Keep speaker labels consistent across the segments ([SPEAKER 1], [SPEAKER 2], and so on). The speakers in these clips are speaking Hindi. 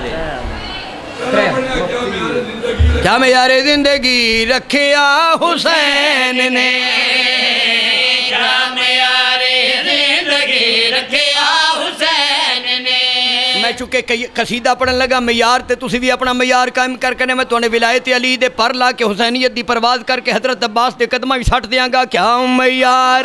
[SPEAKER 1] दे
[SPEAKER 2] क्या मेयारे ज़िंदगी रखिया हुसैन ने? मैं चुके कई कसीदा पढ़न लगा मैार ते तुसी भी अपना मैार कायम करके ने मैं तुने विलायत अली दे पर ला के हुसैनियत दी परवाज करके हज़रत अब्बास दे कदमा भी सट दियांगा क्या मैार?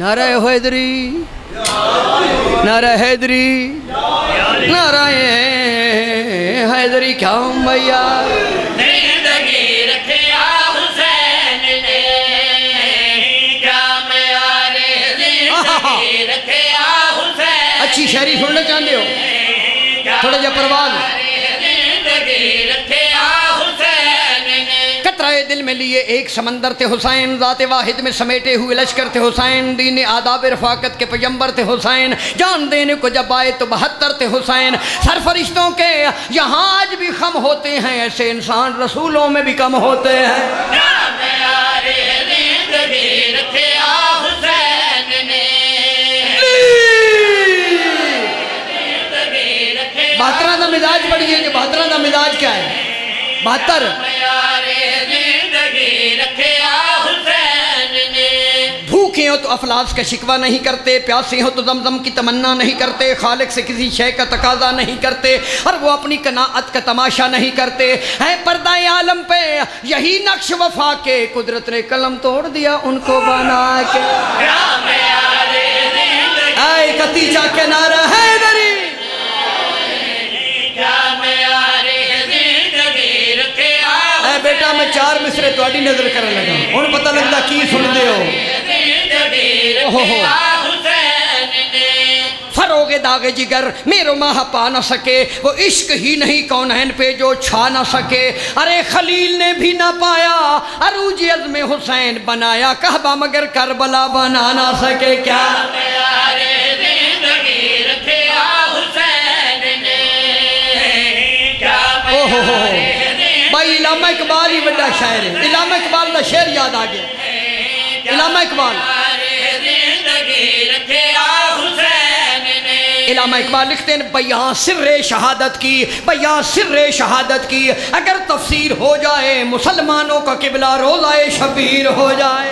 [SPEAKER 2] नारा हैदरी। नारा हैदरी। नारा हैदरी क्या भैया? अच्छी शायरी सुनना चाहते हो? थोड़ा जा परवाज में लिए एक समंदर थे हुसैन ज़ात वाहिद में समेटे हुए लश्कर थे हुसैन, दीन आदाब रफाकत के पैगंबर थे हुसैन, जान देने को जब आए तो बहत्तर थे हुसैन। सरफरिश्तों के यहाँ आज भी कम होते हैं, ऐसे इंसान रसूलों में भी कम होते हैं। बहत्तरा का मिजाज पढ़िए कि बहत्तरा का मिजाज क्या है? बहत्तर। भूखे हो तो अफलास का शिकवा नहीं करते प्यासे हो तो दमदम की तमन्ना नहीं करते खालिक से किसी शय का तकाजा नहीं करते और वो अपनी कनात का तमाशा नहीं करते। हैं पर्दा आलम पे यही नक्श वफा के कुदरत ने कलम तोड़ दिया उनको बना के। की सुनते हो फरोगे दागे जिगर मेरो माह पा न सके। वो इश्क ही नहीं कौनहन पे जो छा न सके। अरे खलील ने भी ना पाया अरूज में हुसैन बनाया। कहबा मगर करबला बना ना सके क्या? ओहो। हो भाई इलामा इकबाल ही बड़ा शायर है। इलामा इकबाल का शेर याद आ गया। इलामा इकबाल। इलामा इकबाल लिखते हैं बयां सिर शहादत की बयां सिर शहादत की, अगर तफसीर हो जाए, मुसलमानों का किबला रोजाए शबीर हो जाए।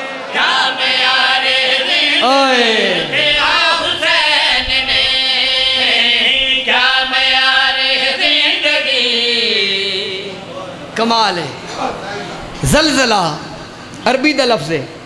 [SPEAKER 2] कमाल है। जलजला, अरबी द लफ्ज़ है।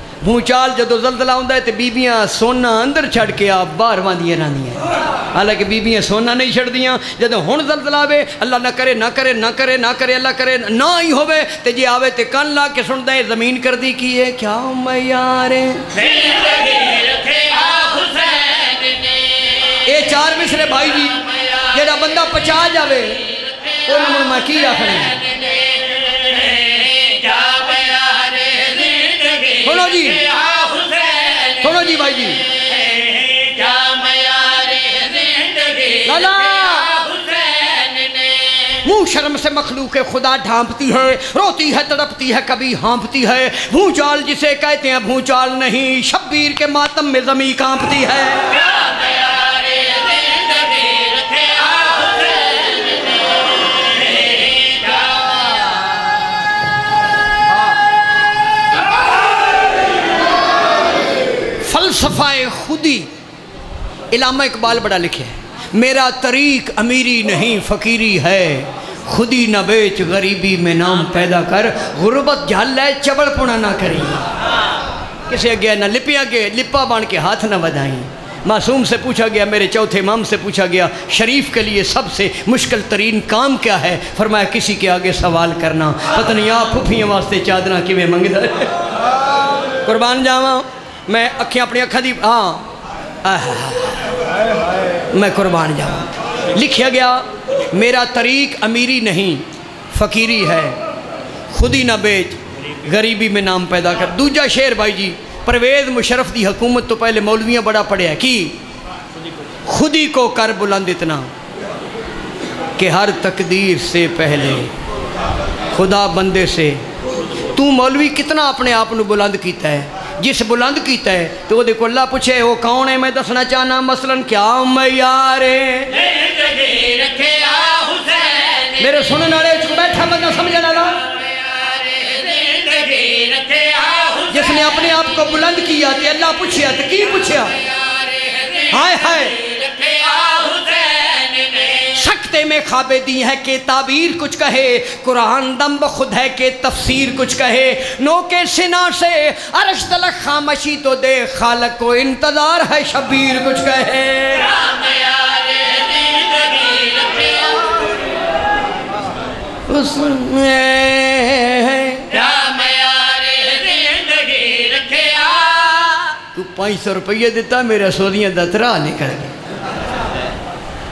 [SPEAKER 2] भूचाल जो जलजला होंगे तो बीबियाँ सोना अंदर छड़ के आप बाहर वादियाँ रहियाँ हालाँकि बीबियाँ सोना नहीं छड़दियाँ जो हूँ जलजला आवे, अल्लाह ना करे ना करे ना करे ना करे, अल्लाह करे, ना ही होवे तो जे आवे तो कन ला के सुनता है, ज़मीन कर दी की है, क्या मैं ये चार मिसरे भाई जी, जेड़ा बंदा पचा जाए मैं की आखना? सुनो जी सुनो जी भाई जी शर्म से मखलूक खुदा ढांपती है, रोती है, तड़पती है, कभी हाँपती है। भूचाल जिसे कहते हैं भूचाल नहीं, शब्बीर के मातम में जमी कांपती है। फलसफाए खुदी इलामा इकबाल बड़ा लिखे है। मेरा तरीक अमीरी नहीं, फ़कीरी है। खुदी न बेच, गरीबी में नाम पैदा कर। गुरबत झल है चबड़ पुणा ना करी। किसी अगे ना लिपिया के लिपा बन के हाथ ना बधाई मासूम से पूछा गया, मेरे चौथे इमाम से पूछा गया, शरीफ के लिए सबसे मुश्किल तरीन काम क्या है? फरमाया, किसी के आगे सवाल करना। पता नहीं, आप फुफियाँ वास्ते चादर किमें मंगता कुर्बान जावा। मैं अखियाँ अपनी अखा दी हाँ। मैं कुर्बान जावा लिखा गया, मेरा तरीक अमीरी नहीं, फ़कीरी है। खुद ही ना बेच, गरीबी में नाम पैदा कर। दूजा शेर भाई जी, परवेज़ मुशरफ की हुकूमत तो पहले मौलवियाँ बड़ा पढ़िया कि? खुद ही को कर बुलंद इतना कि हर तकदीर से पहले, खुदा बंदे से, तू मौलवी कितना अपने आप को बुलंद किया है? जिस बुलंद किया है तो वो देखो अल्लाह पूछे वो कौन है? मैं दसना चाहना मसलन, क्या मैार मेरे सुनने वाले बैठा बंदा समझने वाला जिसने अपने आप को बुलंद किया अल्लाह पूछया तो की पूछया हाय हाय। में खाबे दी है के ताबीर कुछ कहे, कुरान दम खुद है के तफसीर कुछ कहे। नो के सिना से अरश तलक खामशी तो दे, खालक को इंतज़ार है शबीर कुछ कहे। तू पाँच सौ रुपये दिता, मेरे सोदियाँ दतरा निकल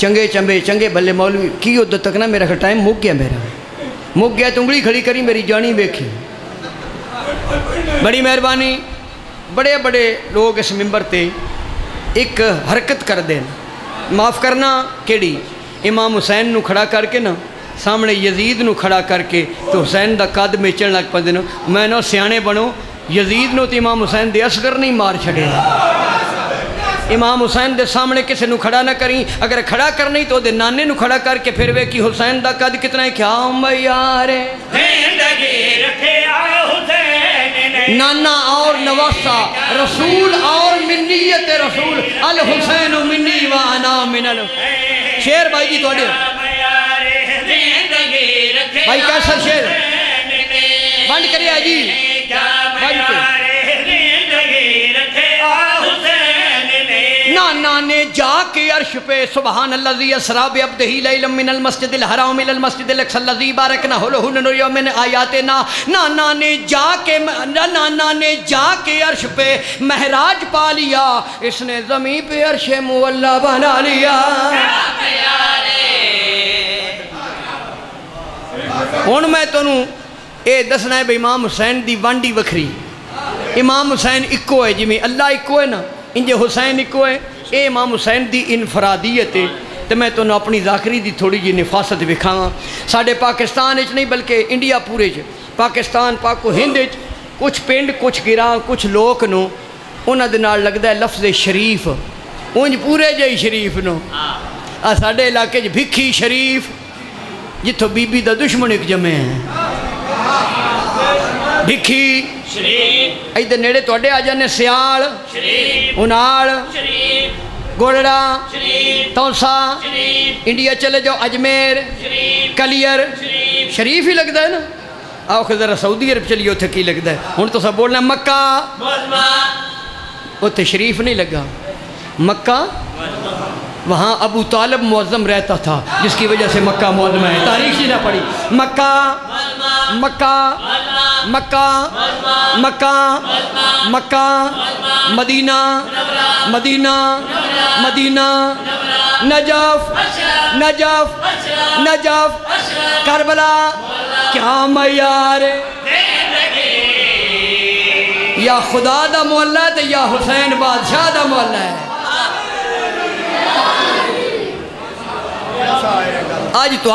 [SPEAKER 2] चंगे, चंबे, चंगे बल्ले मौलवी। की उद तक ना मेरा टाइम मुक गया मेरा। मुक गया तो उंगली खड़ी करी, मेरी जानी वेखी। बड़ी मेहरबानी। बड़े बड़े लोग इस मिंबर ते एक हरकत कर देन। माफ़ करना केड़ी? इमाम हुसैन नु खड़ा करके ना, सामने यजीद नु खड़ा करके तो हुसैन का कद मेचन लग पाते मैं ना सियाने बनो यजीद नो तो इमाम हुसैन दे असगर नहीं मार छड़े। इमाम हुसैन के सामने किसी को खड़ा ना करी। अगर खड़ा करनी तो दे नाने नु खड़ा करके फिर वे कि हुसैन का कद कितना है? क्या यार नाना और नवासा रसूल और मिन्नीयत रसूल अल हुसैन मिन्नी व अना मिनल। शेर भाई जी थोड़े भाई कैसा शेर? बंद करिए जी। बंद मौलाना ने जाके अर्श पे सुबहान अल्लाजी असराब अब्दही लैलम मिनल मस्जिदिल हराम मिनल मस्जिदिल अक्सल्लजी बारकना आयाते ना। आयातिना नाना ने जाके, नाना ने जाके अर्श पे महराज पा लिया। इसने ज़मीन पे अर्श मुल्ला बना लिया। हूँ मैं तेनू ये दसना है बई इमाम हुसैन की वांडी वखरी। इमाम हुसैन इको है जिमें अल्लाह इको है ना, इंजे हुसैन इको है। इमाम हुसैन की इनफरादीयत है तो मैं तुम्हें अपनी जाखरी की थोड़ी जी निफासत विखावा साढ़े पाकिस्तान नहीं बल्कि इंडिया पूरे च पाकिस्तान पाको हिंद कुछ पिंड कुछ गिरा कुछ लोग नो उन्होंने लगता है लफ्ज़ शरीफ उंज पूरे जे शरीफ नो साढ़े इलाके भिखी शरीफ जितों बीबी का दुश्मन एक जमे है भिखी इधर नेड़े थोड़े आ जाने सियाल उनाल गोलड़ा तौसा इंडिया चले जाओ अजमेर कलियर शरीफ ही लगता है ना आओ जरा सऊदी अरब चलिए उसे की लगता है हूँ तो सब बोलना मक्का उत्थे शरीफ नहीं लगा मक्का वहाँ अबू तालब मुआजम रहता था जिसकी वजह से मक्का मुआजम है तारीख ही ना पड़ी Mecca Mecca Mecca Mecca Mecca, Medina Medina Medina, Najaf Najaf Najaf, Karbala. क्या मैार या खुदा का मोहल्ला है तो या हुसैन बादशाह का मोहल्ला है? आज तो